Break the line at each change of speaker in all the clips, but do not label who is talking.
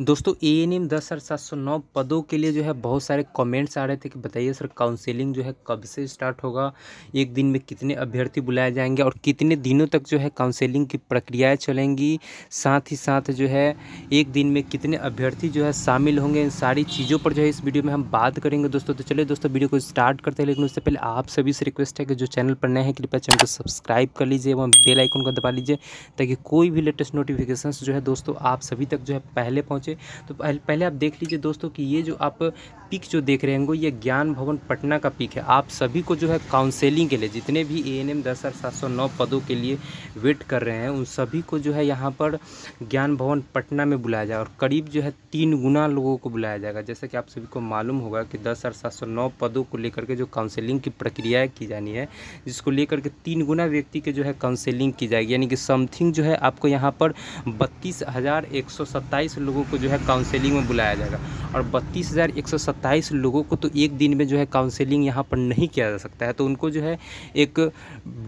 दोस्तों, A N M दस हज़ार सात सौ नौ पदों के लिए जो है बहुत सारे कमेंट्स आ रहे थे कि बताइए सर काउंसलिंग जो है कब से स्टार्ट होगा? एक दिन में कितने अभ्यर्थी बुलाए जाएँगे और कितने दिनों तक जो है काउंसलिंग की प्रक्रियाएँ चलेंगी? साथ ही साथ जो है एक दिन में कितने अभ्यर्थी जो है शामिल होंगे? इन सारी चीज़ों पर जो है इस वीडियो में हम बात करेंगे। दोस्तों तो चलिए दोस्तों, वीडियो को स्टार्ट करते हैं, लेकिन उससे पहले आप सभी से रिक्वेस्ट है कि जो चैनल पर नए हैं, कृपया चैनल को सब्सक्राइब कर लीजिए एवं बेलाइकन को दबा लीजिए, ताकि कोई भी लेटेस्ट नोटिफिकेशन जो है दोस्तों, आप सभी तक जो है पहले पहुँचे तो पहले आप देख लीजिए दोस्तों कि ये जो आप पिक जो देख रहे होंगे, ये ज्ञान भवन पटना का पिक है। आप सभी को जो है काउंसेलिंग के लिए, जितने भी ए एन एम दस हज़ार सात सौ नौ पदों के लिए वेट कर रहे हैं, उन सभी को जो है यहाँ पर ज्ञान भवन पटना में बुलाया जाएगा और करीब जो है तीन गुना लोगों को बुलाया जाएगा। जैसा कि आप सभी को मालूम होगा कि दस हज़ार सात सौ नौ पदों को लेकर के जो काउंसलिंग की प्रक्रिया की जानी है, जिसको लेकर के तीन गुना व्यक्ति के जो है काउंसलिंग की जाएगी। यानी कि समथिंग जो है आपको यहाँ पर बत्तीस हज़ार एक सौ सत्ताईस लोगों को जो है काउंसलिंग में बुलाया जाएगा। और बत्तीस हज़ार एक सौ सत्ताईस लोगों को तो एक दिन में जो है काउंसलिंग यहाँ पर नहीं किया जा सकता है। तो उनको जो है एक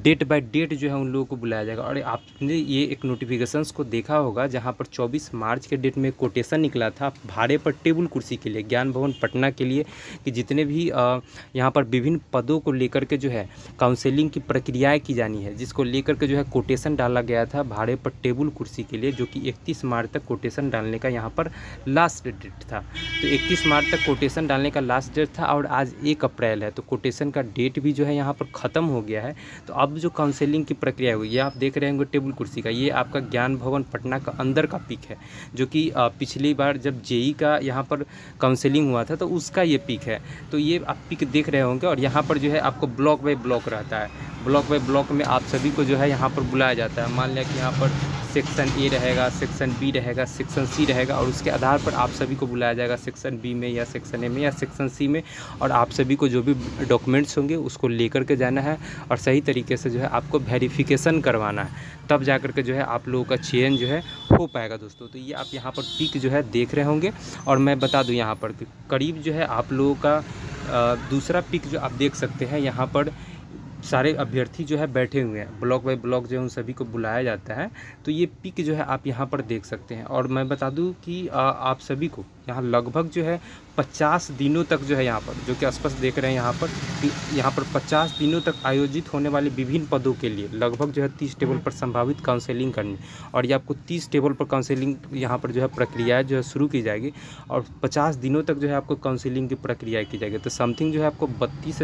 डेट बाय डेट जो है उन लोगों को बुलाया जाएगा। और आपने ये एक नोटिफिकेशंस को देखा होगा जहाँ पर 24 मार्च के डेट में कोटेशन निकला था भाड़े पर टेबल कुर्सी के लिए, ज्ञान भवन पटना के लिए, कि जितने भी यहाँ पर विभिन्न पदों को लेकर के जो है काउंसलिंग की प्रक्रियाएँ की जानी है, जिसको लेकर के जो है कोटेशन डाला गया था भाड़े पर टेबल कुर्सी के लिए, जो कि इकतीस मार्च तक कोटेशन डालने का यहाँ पर लास्ट डेट था। तो इकतीस मार्च तक कोटेशन डालने का लास्ट डेट था और आज एक अप्रैल है। तो कोटेशन का डेट भी जो है यहाँ पर ख़त्म हो गया है। तो अब जो काउंसलिंग की प्रक्रिया हुई, ये आप देख रहे होंगे टेबल कुर्सी का, ये आपका ज्ञान भवन पटना का अंदर का पिक है, जो कि पिछली बार जब जेई का यहाँ पर काउंसलिंग हुआ था तो उसका ये पिक है। तो ये आप पिक देख रहे होंगे और यहाँ पर जो है आपको ब्लॉक बाई ब्लॉक रहता है। ब्लॉक बाई ब्लॉक में आप सभी को जो है यहाँ पर बुलाया जाता है। मान लिया कि यहाँ पर सेक्शन ए रहेगा, सेक्शन बी रहेगा, सेक्शन सी रहेगा और उसके आधार पर आप सभी को बुलाया जाएगा सेक्शन बी में या सेक्शन ए में या सेक्शन सी में और आप सभी को जो भी डॉक्यूमेंट्स होंगे उसको लेकर के जाना है और सही तरीके से जो है आपको वेरीफिकेशन करवाना है। तब जा कर के जो है आप लोगों का चयन जो है हो पाएगा दोस्तों। तो ये आप यहाँ पर पिक जो है देख रहे होंगे और मैं बता दूँ यहाँ पर करीब जो है आप लोगों का दूसरा पिक जो आप देख सकते हैं यहाँ पर सारे अभ्यर्थी जो है बैठे हुए हैं। ब्लॉक बाई ब्लॉक जो है उन सभी को बुलाया जाता है। तो ये पिक जो है आप यहाँ पर देख सकते हैं। और मैं बता दूँ कि आप सभी को यहाँ लगभग जो है पचास दिनों तक जो है यहाँ पर, जो कि स्पष्ट देख रहे हैं यहाँ पर, कि यहाँ पर पचास दिनों तक आयोजित होने वाले विभिन्न पदों के लिए लगभग जो है तीस टेबल पर संभावित काउंसलिंग करनी। और ये आपको तीस टेबल पर काउंसलिंग यहाँ पर जो है प्रक्रिया जो है शुरू की जाएगी और पचास दिनों तक जो है आपको काउंसलिंग की प्रक्रिया की जाएगी। तो समथिंग जो है आपको बत्तीस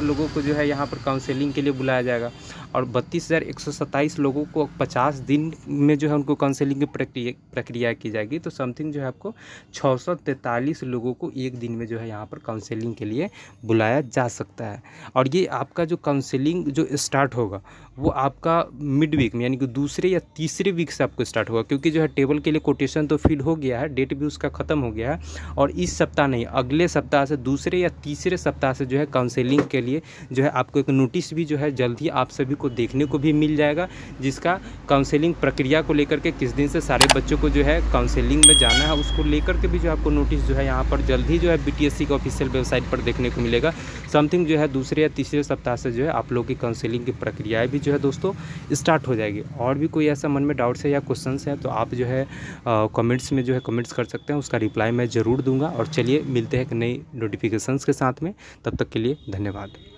लोगों को जो है यहाँ पर काउंसलिंग के लिए बुलाया जाएगा। और बत्तीस हज़ार एक सौ सत्ताईस लोगों को पचास दिन में जो है उनको काउंसलिंग की प्रक्रिया प्रक्रिया की जाएगी। तो समथिंग जो है आपको छः सौ तैंतालीस लोगों को एक दिन में जो है यहाँ पर काउंसिलिंग के लिए बुलाया जा सकता है। और ये आपका जो काउंसलिंग जो स्टार्ट होगा, वो आपका मिड वीक में, यानी कि दूसरे या तीसरे वीक से आपको स्टार्ट होगा, क्योंकि जो है टेबल के लिए कोटेशन तो फिल हो गया है डेट भी उसका ख़त्म हो गया है, और इस सप्ताह नहीं, अगले सप्ताह से दूसरे या तीसरे सप्ताह से जो है काउंसलिंग के लिए जो है आपको एक नोटिस भी जो है जल्द ही आप सभी को देखने को भी मिल जाएगा, जिसका काउंसलिंग प्रक्रिया को लेकर के किस दिन से सारे बच्चों को जो है काउंसलिंग में जाना है, उसको लेकर के भी जो आपको नोटिस जो है यहाँ पर जल्द ही जो है बी का ऑफिशियल वेबसाइट पर देखने को मिलेगा। समथिंग जो है दूसरे या तीसरे सप्ताह से जो है आप लोगों की काउंसलिंग की प्रक्रियाएँ भी जो है दोस्तों स्टार्ट हो जाएगी। और भी कोई ऐसा मन में डाउट्स है या क्वेश्चन है तो आप जो है कमेंट्स में जो है कमेंट्स कर सकते हैं, उसका रिप्लाई मैं ज़रूर दूँगा। और चलिए मिलते हैं एक नई नोटिफिकेशंस के साथ में। तब तक के लिए धन्यवाद।